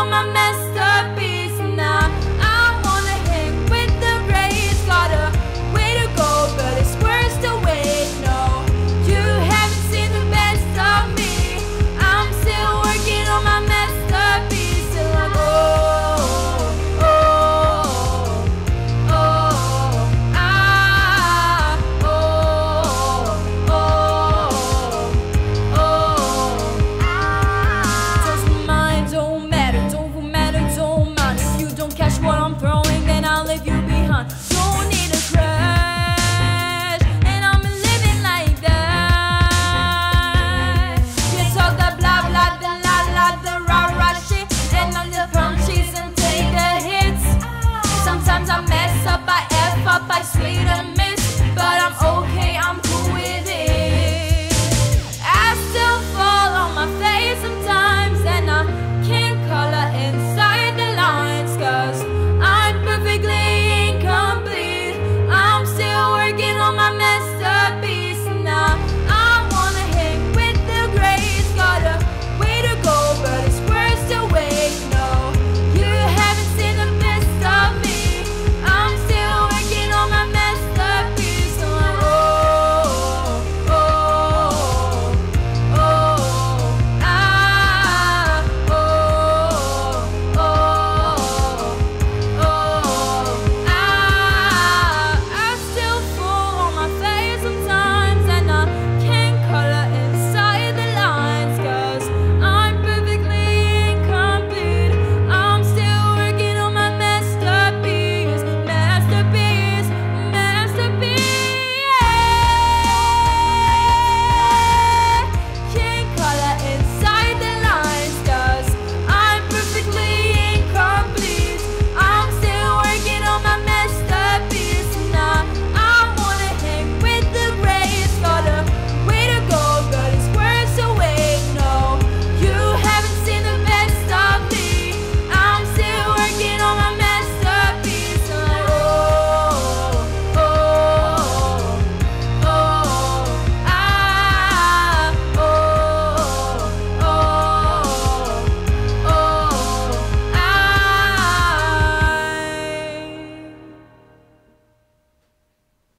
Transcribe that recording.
on my masterpiece. on.